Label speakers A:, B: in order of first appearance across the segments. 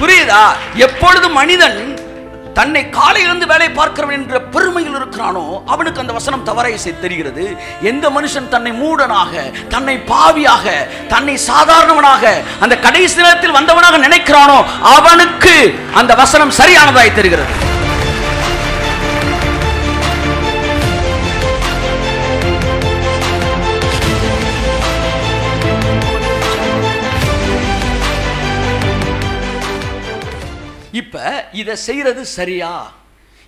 A: புரியுதா? எப்பொழுது மனிதன் தன்னை காலையிலிருந்து வேலை பார்க்கிறவன் என்ற பெருமையில் இருக்கிறானோ அவனுக்கு அந்த வசனம் தவறை தெரிகிறது. எந்த மனுஷன் தன்னை மூடனாக தன்னை பாவியாக தன்னை சாதாரணவனாக அந்த கடைசி நேரத்தில் வந்தவனாக நினைக்கிறானோ அவனுக்கு அந்த வசனம் சரியானதாய் தெரிகிறது. இப்போ இதை செய்கிறது சரியா?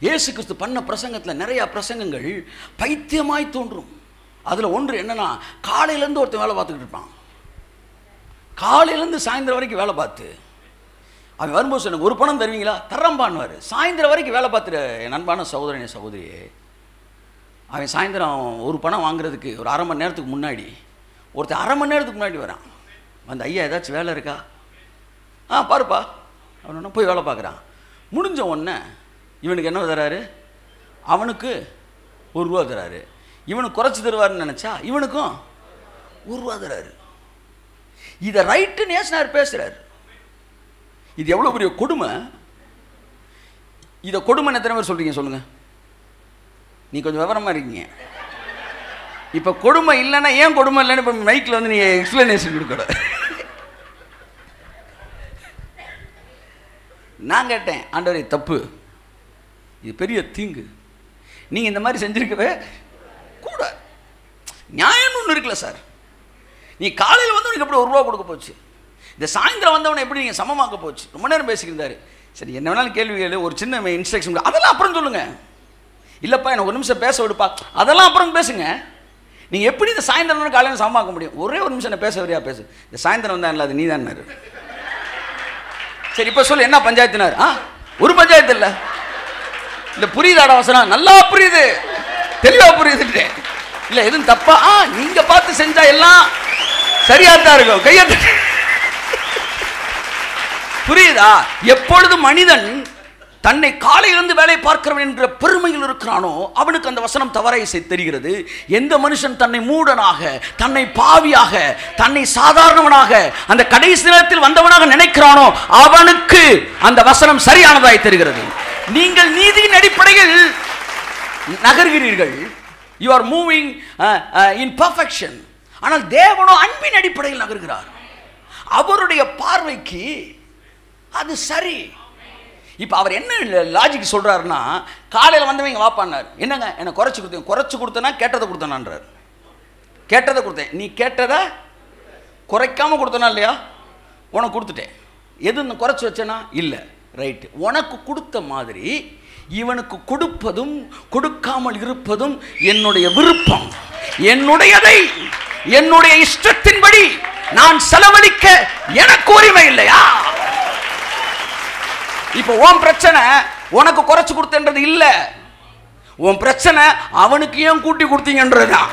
A: இயேசு கிறிஸ்து பண்ண பிரசங்கத்தில் நிறையா பிரசங்கங்கள் பைத்தியமாய் தோன்றும். அதில் ஒன்று என்னன்னா காலையிலேருந்து ஒருத்தன் வேலை பார்த்துக்கிட்டு இருப்பான். காலையிலேருந்து சாயந்தரம் வரைக்கும் வேலை பார்த்து. அவன் வரும்போது எனக்கு ஒரு பணம் தருவீங்களா? தரம்பான்வார் சாயந்தரம் வரைக்கும் வேலை பார்த்துரு என் நண்பான சகோதரனே சகோதரியே. அவன் சாயந்தரம் ஒரு பணம் வாங்குறதுக்கு ஒரு அரை மணி நேரத்துக்கு முன்னாடி ஒருத்தன் அரை மணி நேரத்துக்கு முன்னாடி வரான். வந்து ஐயா ஏதாச்சும் வேலை இருக்கா? ஆ பாருப்பா. அவன் போய் வேலை பார்க்குறான். முடிஞ்ச உடனே இவனுக்கு என்ன தராரு? அவனுக்கு ஒரு ரூபா தராரு. இவனுக்கு குறைச்சி தருவாருன்னு நினச்சா இவனுக்கும் ஒரு ரூபா தராரு. இதை ரைட்டு நேசனார் பேசுகிறார் இது எவ்வளோ பெரிய கொடுமை? இதை கொடுமை எத்தனை பேர் சொல்கிறீங்க சொல்லுங்கள் நீ கொஞ்சம் விவரமாக இருக்கீங்க. இப்போ கொடுமை இல்லைன்னா ஏன் கொடுமை இல்லைன்னு இப்போ மைக்கில் வந்து நீ எக்ஸ்ப்ளனேஷன் கொடுக்கணும். நான் கேட்டேன் ஆண்டவரே தப்பு. இது பெரிய தீங்கு. நீங்கள் இந்த மாதிரி செஞ்சுருக்கவே கூட நியாயம்னு ஒன்று இருக்குல்ல சார். நீ காலையில் வந்து உனக்கு எப்படி ஒரு ரூபா கொடுக்க போச்சு? இந்த சாயந்தரம் வந்தவனை எப்படி நீங்கள் சமமாக்க போச்சு? ரொம்ப நேரம் பேசிக்கிருந்தாரு. சரி என்ன வேணாலும் கேள்வி கேளு ஒரு சின்ன இன்ஸ்ட்ரக்ஷன் அதெல்லாம் அப்புறம் சொல்லுங்கள் இல்லைப்பா எனக்கு ஒரு நிமிஷம் பேச விடுப்பா. அதெல்லாம் அப்புறம் பேசுங்க. நீங்கள் எப்படி இந்த சாயந்தரம் காலையில் சமமாக்க முடியும்? ஒரே ஒரு நிமிஷம் என்ன பேச வரியா பேசு. இந்த சாயந்தரம் வந்தா இல்லை அது நீ சரி இப்போ சொல்லு என்ன பஞ்சாயத்துனார்? ஆ? ஒரு பஞ்சாயத்து இல்லை. இல்லை புரியுதாடா வசனம் நல்லா புரியுது. தெளிவா புரியுதுட்டு இல்லை எதுவும் தப்பா? ஆ நீங்க பார்த்து செஞ்சா எல்லாம் சரியா தான் இருக்கும். கையெழுத்து புரியுதா? எப்பொழுது மனிதன் தன்னை காலையிலிருந்து வேலை பார்க்கிறவன் என்ற பெருமையில் இருக்கிறானோ அவனுக்கு அந்த வசனம் தவறை தெரிகிறது. எந்த மனுஷன் தன்னை மூடனாக தன்னை பாவியாக தன்னை சாதாரணவனாக அந்த கடைசி நேரத்தில் வந்தவனாக நினைக்கிறானோ அவனுக்கு அந்த வசனம் சரியானதாய் தெரிகிறது. நீங்கள் நீதியின் அடிப்படையில் நகர்கிறீர்கள். You are moving in perfection ஆனால் தேவனோ அன்பின் அடிப்படையில் நகர்கிறார். அவருடைய பார்வைக்கு அது சரி. இப்போ அவர் என்ன லாஜிக் சொல்றாருன்னா காலையில் வந்தவங்க வாப்பான்னார் என்னங்க? என்னை குறைச்சி கொடுத்தேன் குறைச்சி கொடுத்தனா கேட்டதை கொடுத்தனான்றார். கேட்டதை கொடுத்தேன். நீ கேட்டதை குறைக்காம கொடுத்தனா இல்லையா? உனக்கு கொடுத்துட்டேன். எது இந்த குறைச்சி வச்சேனா இல்லை. ரைட்டு உனக்கு கொடுத்த மாதிரி இவனுக்கு கொடுப்பதும் கொடுக்காமல் இருப்பதும் என்னுடைய விருப்பம். என்னுடையதை என்னுடைய இஷ்டத்தின்படி நான் செலவழிக்க எனக்கு உரிமை இல்லையா இப்போ உன் பிரச்சனை உனக்கு குறைச்சி கொடுத்தன்றது இல்லை. உன் பிரச்சனை அவனுக்கு ஏன் கூட்டி கொடுத்தீங்கன்றதுதான்.